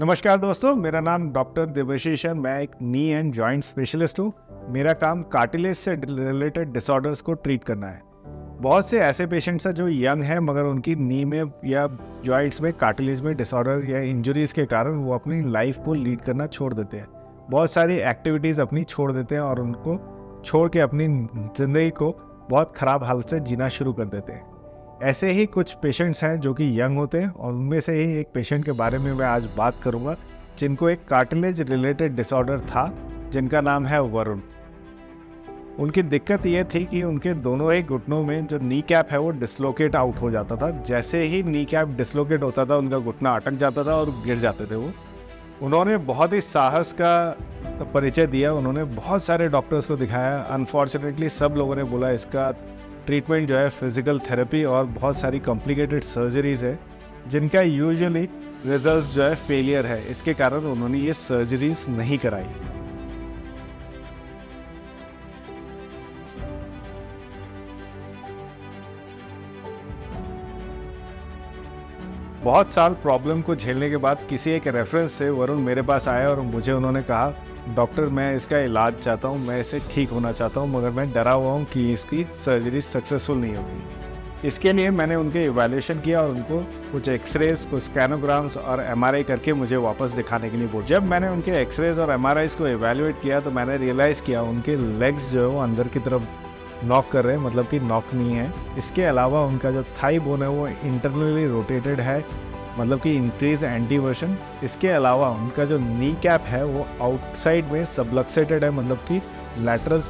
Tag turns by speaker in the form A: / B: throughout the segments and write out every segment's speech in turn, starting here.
A: नमस्कार दोस्तों, मेरा नाम डॉक्टर देवशीष है। मैं एक नी एंड जॉइंट स्पेशलिस्ट हूँ। मेरा काम कार्टिलेज से रिलेटेड डिसऑर्डर्स को ट्रीट करना है। बहुत से ऐसे पेशेंट्स हैं जो यंग हैं, मगर उनकी नी में या जॉइंट्स में कार्टिलेज में डिसऑर्डर या इंजरीज के कारण वो अपनी लाइफ को लीड करना छोड़ देते हैं। बहुत सारी एक्टिविटीज़ अपनी छोड़ देते हैं और उनको छोड़ के अपनी ज़िंदगी को बहुत ख़राब हालत से जीना शुरू कर देते हैं। ऐसे ही कुछ पेशेंट्स हैं जो कि यंग होते हैं और उनमें से ही एक पेशेंट के बारे में मैं आज बात करूँगा, जिनको एक कार्टिलेज रिलेटेड डिसऑर्डर था, जिनका नाम है वरुण। उनकी दिक्कत ये थी कि उनके दोनों ही घुटनों में जो नी कैप है वो डिसलोकेट आउट हो जाता था। जैसे ही नी कैप डिसलोकेट होता था, उनका घुटना अटक जाता था और गिर जाते थे वो। उन्होंने बहुत ही साहस का परिचय दिया, उन्होंने बहुत सारे डॉक्टर्स को दिखाया। अनफॉर्चुनेटली सब लोगों ने बोला, इसका ट्रीटमेंट जो है फ़िज़िकल थेरेपी और बहुत सारी कॉम्प्लिकेटेड सर्जरीज है, जिनका यूजुअली रिज़ल्ट जो है फेलियर है। इसके कारण उन्होंने ये सर्जरीज नहीं कराई। बहुत साल प्रॉब्लम को झेलने के बाद किसी एक रेफरेंस से वरुण मेरे पास आया और मुझे उन्होंने कहा डॉक्टर, मैं इसका इलाज चाहता हूँ, मैं इसे ठीक होना चाहता हूँ, मगर मैं डरा हुआ हूँ कि इसकी सर्जरी सक्सेसफुल नहीं होगी। इसके लिए मैंने उनके इवेल्यूशन किया और उनको कुछ एक्सरेज कुछ स्कैनोग्राम्स और एमआरआई करके मुझे वापस दिखाने के लिए बोला। जब मैंने उनके एक्सरेज और एम को इवेल्यूएट किया तो मैंने रियलाइज़ किया, उनके लेग्स जो है वो अंदर की तरफ़ नॉक कर रहे हैं मतलब कि नॉक नहीं है। इसके अलावा उनका जो थाई बोन है, वो इंटरनली रोटेटेड है। मतलब कि इंक्रीज एंटीवर्शन इसके अलावा उनका जो नी कैप है, वो आउटसाइड में सबलक्सेटेड है मतलब कि लैटरल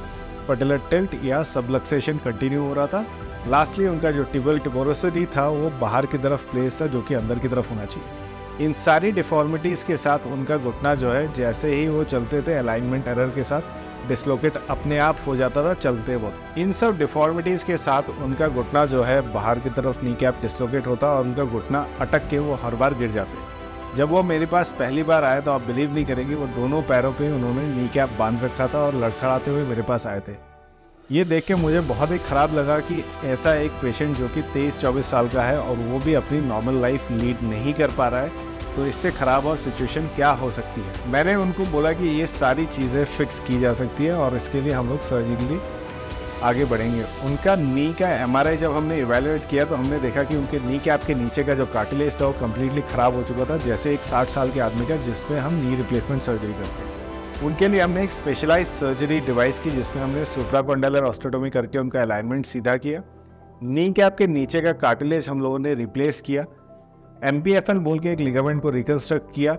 A: पटिलर टिल्ट या सबलक्सेशन कंटिन्यू हो रहा था। लास्टली उनका जो टिबल टिबोरोसिटी था, वो बाहर की तरफ़ प्लेस था, जो कि अंदर की तरफ़ होना चाहिए। इन सारी डिफॉर्मिटीज़ के साथ उनका घुटना जो है, जैसे ही वो चलते थे अलाइनमेंट एरर के साथ डिसलोकेट अपने आप हो जाता था चलते वक्त। इन सब डिफॉर्मिटीज़ के साथ उनका घुटना जो है बाहर की तरफ़ नी कैप डिसलोकेट होता और उनका घुटना अटक के वो हर बार गिर जाते। जब वो मेरे पास पहली बार आया तो आप बिलीव नहीं करेंगे, वो दोनों पैरों पे उन्होंने नी कैप बाँध रखा था और लड़खड़ाते हुए मेरे पास आए थे। ये देख के मुझे बहुत ही ख़राब लगा कि ऐसा एक पेशेंट जो कि तेईस चौबीस साल का है और वो भी अपनी नॉर्मल लाइफ लीड नहीं कर पा रहा है। तो इससे ख़राब और सिचुएशन क्या हो सकती है? मैंने उनको बोला कि ये सारी चीज़ें फिक्स की जा सकती है और इसके लिए हम लोग सर्जिकली आगे बढ़ेंगे। उनका नी का एमआरआई जब हमने इवेलुएट किया तो हमने देखा कि उनके नी कैप के नीचे का जो कार्टिलेज था वो कम्प्लीटली ख़राब हो चुका था, जैसे एक साठ साल के आदमी का जिसमें हम नी रिप्लेसमेंट सर्जरी करते हैं। उनके लिए हमने एक स्पेशलाइज सर्जरी डिवाइस की जिसमें हमने सुप्राकोंडलर ऑस्टोटोमी करके उनका अलाइनमेंट सीधा किया। नी कैप के नीचे का कार्टिलेज हम लोगों ने रिप्लेस किया। एम बोल के एक लिगामेंट को रिकन्स्ट्रक्ट किया।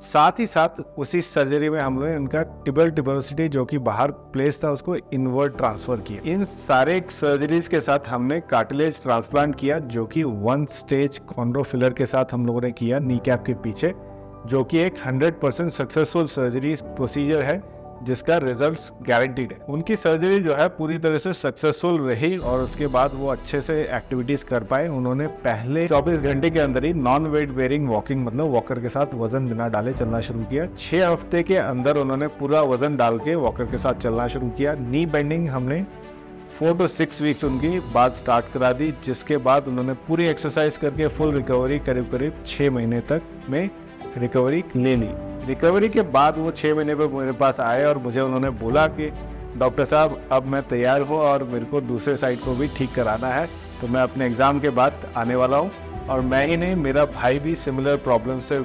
A: साथ ही साथ उसी सर्जरी में हम लोगों इनका टिबल टिबर्सिटी जो कि बाहर प्लेस था, उसको इनवर्ट ट्रांसफ़र किया। इन सारे सर्जरीज के साथ हमने कार्टिलेज ट्रांसप्लांट किया, जो कि वन स्टेज कॉन्ड्रोफिलर के साथ हम लोगों ने किया नी कैप के पीछे, जो कि एक 100 परसेंट सक्सेसफुल सर्जरी प्रोसीजर है। जिसका रिजल्ट्स गारंटीड है। उनकी सर्जरी जो है पूरी तरह से सक्सेसफुल रही और उसके बाद वो अच्छे से एक्टिविटीज़ कर पाए। उन्होंने पहले 24 घंटे के अंदर ही नॉन वेट बेरिंग वॉकिंग मतलब वॉकर के साथ वज़न बिना डाले चलना शुरू किया। छह हफ़्ते के अंदर उन्होंने पूरा वज़न डाल के वॉकर के साथ चलना शुरू किया। नी बेंडिंग हमने फोर टू सिक्स वीक्स उनकी बाद स्टार्ट करा दी, जिसके बाद उन्होंने पूरी एक्सरसाइज करके फुल रिकवरी करीब करीब छः महीने तक में रिकवरी ले ली। रिकवरी के बाद वो छः महीने पर मेरे पास आए और मुझे उन्होंने बोला कि, डॉक्टर साहब, अब मैं तैयार हूँ और मेरे को दूसरे साइड को भी ठीक कराना है तो मैं अपने एग्ज़ाम के बाद आने वाला हूँ और मैं ही नहीं, मेरा भाई भी सिमिलर प्रॉब्लम से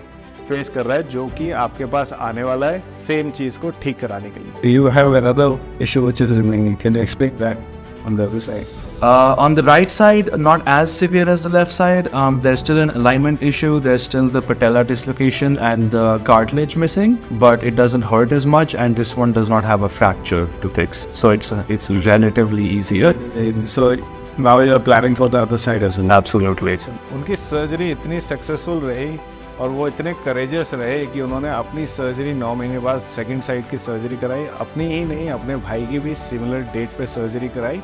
A: फेस कर रहा है, जो कि आपके पास आने वाला है सेम चीज़ को ठीक कराने के लिए
B: You have another issue which is remaining. Can you explain that on the other side?
C: Uh, on the right side, not as severe as the left side. Um, there's still an alignment issue. There's still the patella dislocation and the cartilage missing, but it doesn't hurt as much. And this one does not have a fracture to fix, so it's uh, it's relatively easier.
B: So now you're planning for the other side as well.
C: Absolutely.
A: उनकी surgery इतनी successful रही और वो इतने courageous रहे कि उन्होंने अपनी सर्जरी नौ महीने बाद सेकंड साइड की सर्जरी कराई अपनी ही नहीं अपने भाई की भी सिमिलर डेट पे सर्जरी कराई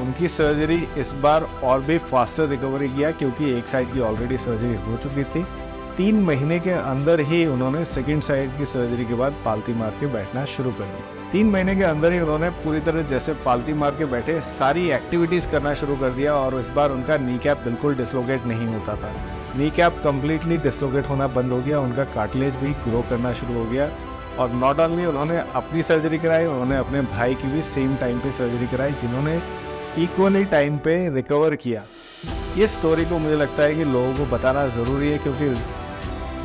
A: उनकी सर्जरी इस बार और भी फास्टर रिकवरी किया क्योंकि एक साइड की ऑलरेडी सर्जरी हो चुकी थी। तीन महीने के अंदर ही उन्होंने सेकेंड साइड की सर्जरी के बाद पालती मार के बैठना शुरू कर दिया। तीन महीने के अंदर ही उन्होंने पूरी तरह जैसे पालती मार के बैठे, सारी एक्टिविटीज़ करना शुरू कर दिया और इस बार उनका नी कैप बिल्कुल डिसलोकेट नहीं होता था। नी कैप कम्प्लीटली डिसलोकेट होना बंद हो गया, उनका कार्टिलेज भी ग्रो करना शुरू हो गया। और नॉट ओनली उन्होंने अपनी सर्जरी कराई, उन्होंने अपने भाई की भी सेम टाइम पे सर्जरी कराई, जिन्होंने इक्वली टाइम पे रिकवर किया। ये स्टोरी को मुझे लगता है कि लोगों को बताना ज़रूरी है क्योंकि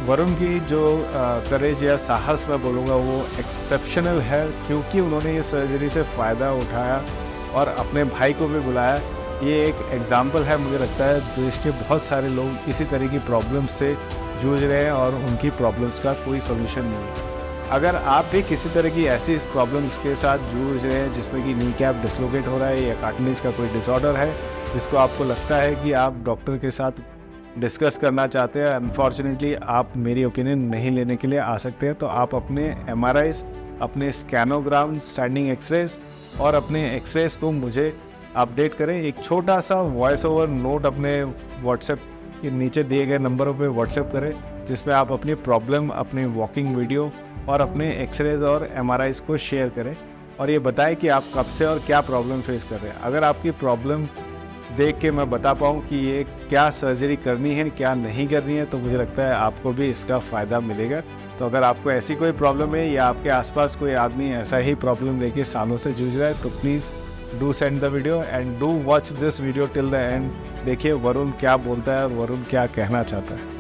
A: वरुण की जो करेज या साहस मैं बोलूँगा वो एक्सेप्शनल है क्योंकि उन्होंने ये सर्जरी से फ़ायदा उठाया और अपने भाई को भी बुलाया। ये एक एग्ज़ाम्पल है, मुझे लगता है देश के बहुत सारे लोग इसी तरह की प्रॉब्लम से जूझ रहे हैं और उनकी प्रॉब्लम्स का कोई सोल्यूशन नहीं है। अगर आप भी किसी तरह की ऐसी प्रॉब्लम्स के साथ जूझ रहे हैं, जिसमें कि नी कैप डिसलोकेट हो रहा है या कार्टनेज का कोई डिसऑर्डर है, जिसको आपको लगता है कि आप डॉक्टर के साथ डिस्कस करना चाहते हैं अनफॉर्चुनेटली आप मेरी ओपिनियन नहीं लेने के लिए आ सकते हैं तो आप अपने एम अपने स्कैनोग्राम स्टैंडिंग एक्सरेज और अपने एक्सरेज को मुझे अपडेट करें। एक छोटा सा वॉइस ओवर नोट अपने व्हाट्सएप के नीचे दिए गए नंबरों पर व्हाट्सएप करें, जिसमें आप अपनी प्रॉब्लम अपने वॉकिंग वीडियो और अपने एक्सरेज और एम को शेयर करें और ये बताएँ कि आप कब से और क्या प्रॉब्लम फेस कर रहे हैं। अगर आपकी प्रॉब्लम देख के मैं बता पाऊँ कि ये क्या सर्जरी करनी है, क्या नहीं करनी है तो मुझे लगता है आपको भी इसका फ़ायदा मिलेगा। तो अगर आपको ऐसी कोई प्रॉब्लम है या आपके आसपास कोई आदमी ऐसा ही प्रॉब्लम लेके सालों से जूझ रहा है तो please do send the video and do watch this video till the end देखिए वरुण क्या बोलता है और वरुण क्या कहना चाहता है।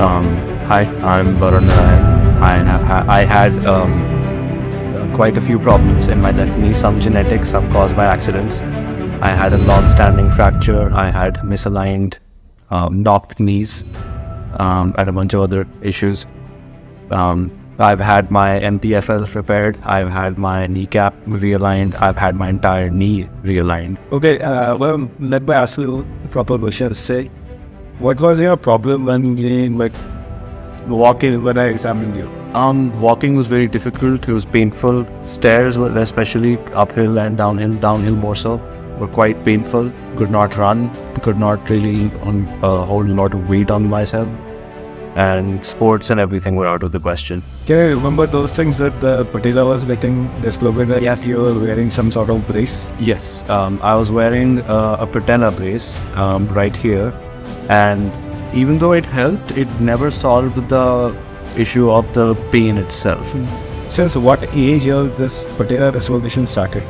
C: Hi, I'm Varun I, I had um, quite a few problems in my left knee, some genetic, some caused by accidents. I had a long-standing fracture. I had misaligned, um, knocked knees, um, and a bunch of other issues. Um, I've had my MPFL repaired. I've had my kneecap realigned. I've had my entire knee realigned.
B: Okay, uh, well, let me ask you a proper question. Say, what was your problem when you like walking when I examined you?
C: Um, walking was very difficult. It was painful. Stairs, were especially uphill and downhill, downhill more so, were quite painful. Could not run. Could not really on, uh, hold a lot of weight on myself. and sports and everything were out of the question.
B: Can you remember those things that the patella was getting dislocated? Yes. You were wearing some sort of brace.
C: Yes, um, I was wearing uh, a patella brace um, right here, and even though it helped, it never solved the issue of the pain itself. Hmm.
B: Since what age of this particular resolution started?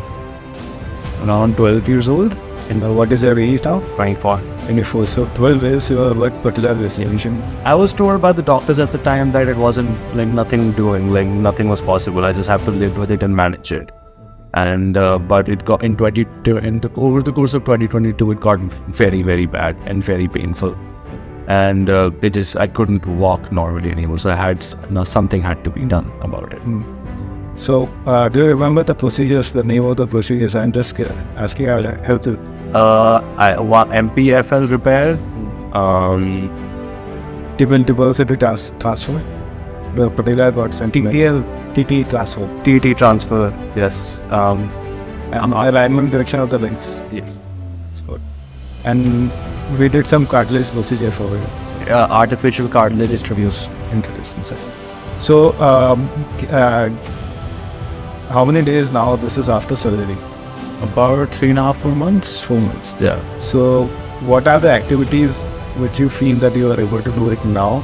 C: Around 12 years old,
B: And what is your age now?
C: 24.
B: 24. So 12 years you are what patella resolution?
C: I was told by the doctors at the time that it wasn't like nothing doing, like nothing was possible. I just have to live with it and manage it. And uh, but it got in 20 in the, over the course of 2022, it got very very bad and very painful. And uh, it just I couldn't walk normally anymore. So I had now something had to be done about it.
B: So uh, do you remember the procedures, the name of the procedures? I'm just uh, asking how how to.
C: Uh, I one MPFL repair. Um,
B: Tibial tuberosity trans- transfer. The patella got sent. TT transfer.
C: TT transfer. Yes. Um,
B: And alignment direction of the legs.
C: yes.
B: So, and we did some cartilage procedure for it. So,
C: Uh, artificial cartilage distribution.
B: interesting. sir. So, um, uh, how many days now? This is after surgery.
C: About three and a half, four months.
B: Four months.
C: Yeah.
B: So, what are the activities which you feel that you are able to do it now?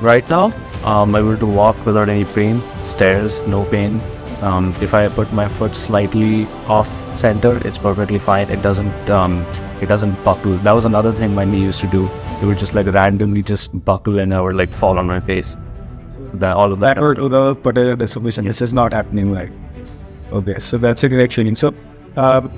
C: Right now, I'm able to walk without any pain. Stairs, no pain. Um, if I put my foot slightly off center, it's perfectly fine. It doesn't, um, it doesn't buckle. That was another thing my knee used to do. It would just like randomly just buckle and I would like fall on my face. That all of that.
B: That or to the patella dislocation. This is not happening right. Okay, so that's a great feeling. So, um,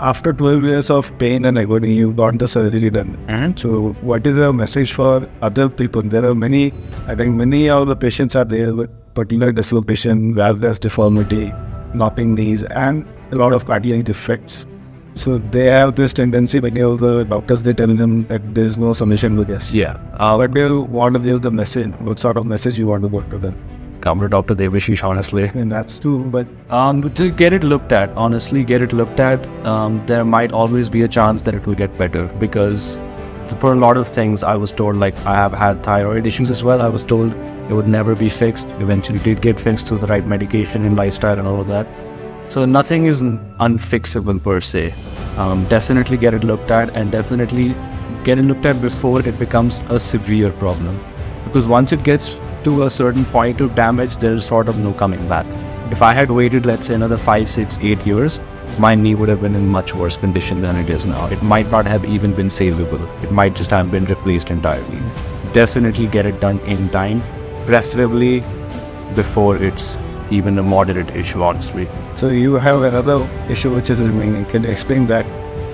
B: after 12 years of pain and agony, you got the surgery done.
C: Mhm.
B: So, what is a message for other people? There are many, I think many of the patients are there with patellar dislocation, valgus deformity, knocking knees, and a lot of cardiac defects. So, they have this tendency, many of the doctors, they tell them that there is no solution to this.
C: Yeah. Uh,
B: What do you want to give the message? What sort of message you want to put to them?
C: Come to Dr. Devashish, honestly.
B: And that's true, but
C: Um, to get it looked at, honestly, get it looked at. Um, there might always be a chance that it will get better because for a lot of things, I was told like I have had thyroid issues as well. I was told it would never be fixed. Eventually, it did get fixed through the right medication and lifestyle and all of that. So nothing is unfixable per se. Um, definitely get it looked at and definitely get it looked at before it becomes a severe problem. Because once it gets to a certain point of damage, there is sort of no coming back. If I had waited, let's say, another five, six, eight years, my knee would have been in much worse condition than it is now. It might not have even been savable. It might just have been replaced entirely. Definitely get it done in time, preferably before it's even a moderate issue, honestly.
B: so you have another issue which is remaining. Can you explain that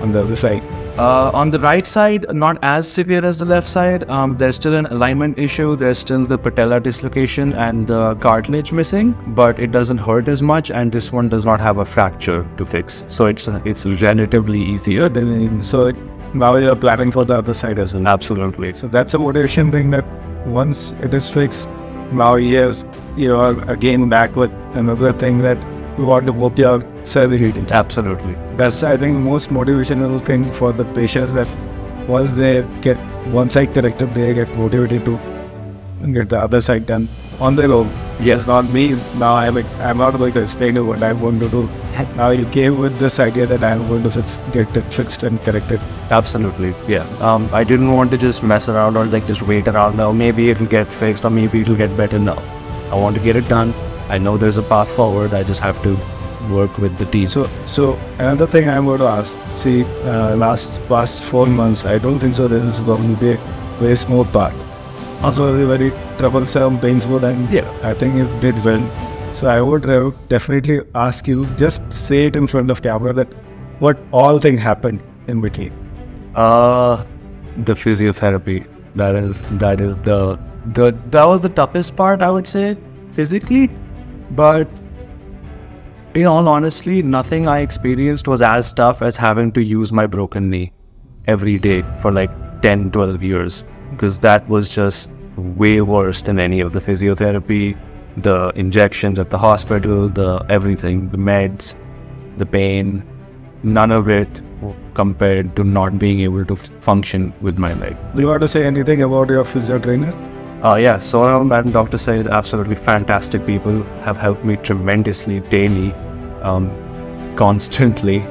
B: on the other side?
C: Uh, on the right side, not as severe as the left side. Um, there's still an alignment issue. There's still the patella dislocation and the cartilage missing, but it doesn't hurt as much. And this one does not have a fracture to fix, so it's it's relatively easier.
B: Then, so now you're planning for the other side as well.
C: Absolutely.
B: So that's a motivation thing that once it is fixed, now yes, you are again back with another thing that you want to book your surgery. date.
C: Absolutely.
B: That's I think most motivational thing for the patients that once they get one side corrected, they get motivated to get the other side done on their own.
C: Yes.
B: not me. Now I'm like, I'm not going to explain you what I'm going to do. Now you came with this idea that I'm going to fix, get it fixed and corrected.
C: Absolutely. Yeah. Um, I didn't want to just mess around or like just wait around now. Maybe it'll get fixed or maybe it'll get better now. I want to get it done. I know there's a path forward. I just have to work with the team.
B: So, so another thing I'm going to ask. See, uh, last past four months, I don't think so. This is going to be a very smooth path. Also, was very troublesome, painful, and
C: Yeah.
B: I think it did well. So, I would uh, definitely ask you just say it in front of camera that what all thing happened in between.
C: Uh, the physiotherapy. That is that is the the that was the toughest part. I would say physically, but in all honesty, nothing I experienced was as tough as having to use my broken knee every day for like 10, 12 years because that was just way worse than any of the physiotherapy, the injections at the hospital, the everything, the meds, the pain. None of it compared to not being able to function with my leg.
B: Do you want to say anything about your physio trainer?
C: Uh, yeah, Sonam and Dr. Said, absolutely fantastic people, have helped me tremendously daily, um, constantly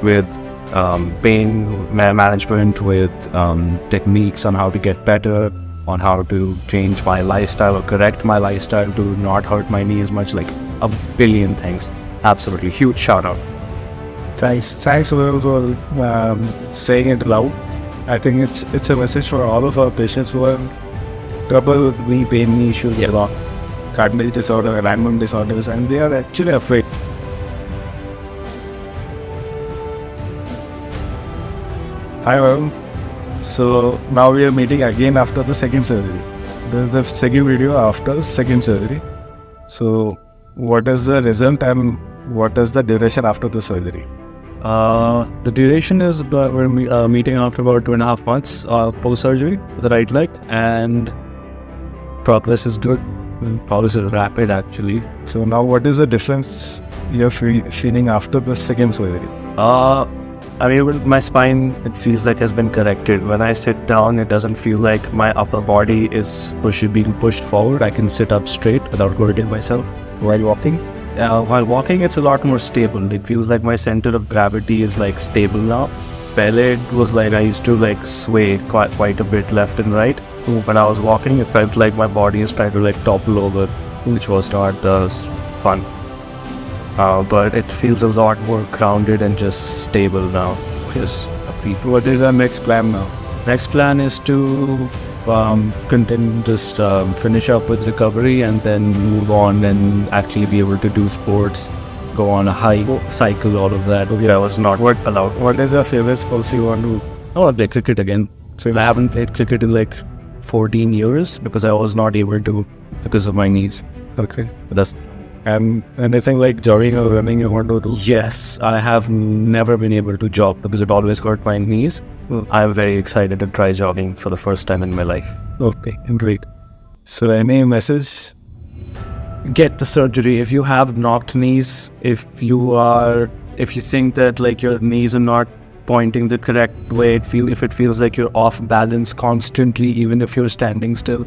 C: with um, pain management, with um, techniques on how to get better, on how to change my lifestyle or correct my lifestyle to not hurt my knee as much, like a billion things. Absolutely huge shout out.
B: Thanks. Thanks for, for um, saying it loud. I think it's it's a message for all of our patients who have trouble with knee pain, knee issues,
C: Yeah.
B: yeah. cartilage disorder, alignment disorders, and they are actually afraid. Hi, Varun. So now we are meeting again after the second surgery. This is the second video after the second surgery. So, what is the result and what is the duration after the surgery?
C: Uh, the duration is about, we're uh, meeting after about two and a half months uh, post surgery for the right leg, and progress is good. Progress is rapid actually.
B: So now, what is the difference you're fe- feeling after the second surgery?
C: Uh, I mean, my spine, it feels like has been corrected. When I sit down, it doesn't feel like my upper body is push- being pushed forward. I can sit up straight without hurting myself.
B: While walking,
C: Uh, while walking, it's a lot more stable. It feels like my center of gravity is like stable now. It was like I used to like sway quite quite a bit left and right. When I was walking, it felt like my body is trying to like topple over, which was not uh, fun. Uh, but it feels a lot more grounded and just stable now. Peace.
B: what is our next plan now?
C: Next plan is to um, continue, just um, finish up with recovery and then move on and actually be able to do sports, go on a hike, cycle, all of that. Yeah, I was not what allowed.
B: What is your favorite sports you want to?
C: Oh, I want to play cricket again. So I haven't played cricket in like 14 years because I was not able to because of my knees.
B: Okay.
C: But that's
B: And anything like jogging or running you want to do?
C: Yes, I have never been able to jog because it always hurt my knees. Hmm. I'm very excited to try jogging for the first time in my life.
B: Okay, great. So any message?
C: Get the surgery if you have knocked knees. If you are, if you think that like your knees are not pointing the correct way, it feel if it feels like you're off balance constantly, even if you're standing still.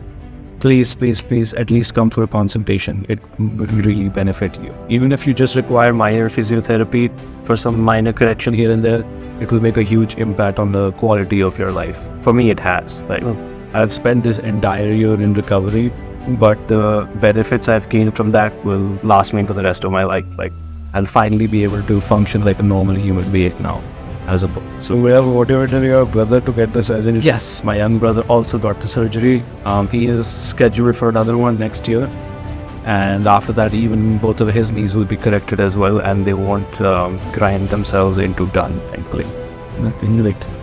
C: Please, please, please, at least come for a consultation. It will really benefit you. Even if you just require minor physiotherapy for some minor correction here and there, it will make a huge impact on the quality of your life. For me, it has. Like, hmm. I've spent this entire year in recovery, but the benefits I've gained from that will last me for the rest of my life. Like, I'll finally be able to function like a normal human being now, as a
B: So we have motivated your brother to get the surgery.
C: Yes, my young brother also got the surgery. Um, he is scheduled for another one next year. And after that, even both of his knees will be corrected as well, and they won't um, grind themselves into done, thankfully.
B: Great.